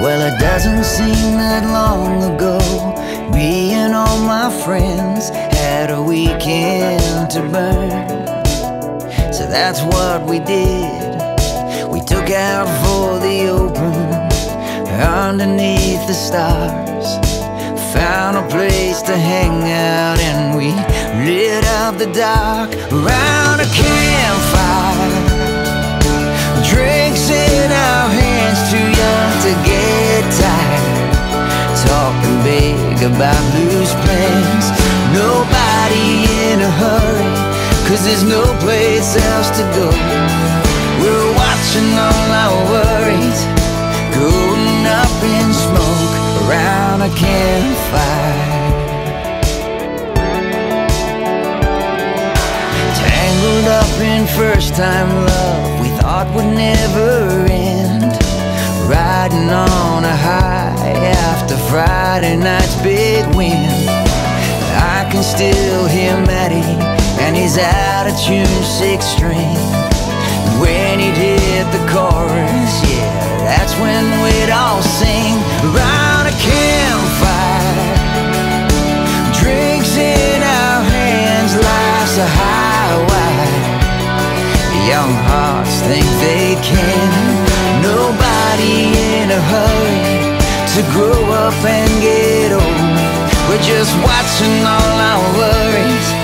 Well, it doesn't seem that long ago. Me and all my friends had a weekend to burn. So that's what we did. We took out for the open underneath the stars. Found a place to hang out and we lit up the dark around a campfire. Drinks in our hands, too young to get tired. Talking big about loose plans. Nobody in a hurry, cause there's no place else to go. A campfire. Tangled up in first time love we thought would never end. Riding on a high after Friday night's big win. I can still hear Matty and he's out of tune six string. Young hearts think they can. Nobody in a hurry to grow up and get old. We're just watching all our worries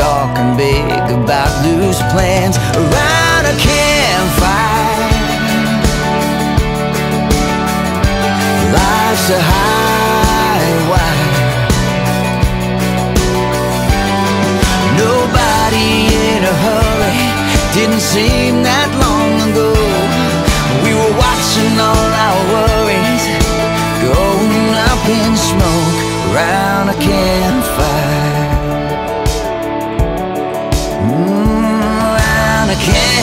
talking big about loose plans around a campfire. Life's a highway. Nobody in a hurry. Didn't seem that long ago. We were watching all our worries going up in smoke around a campfire. Around a campfire.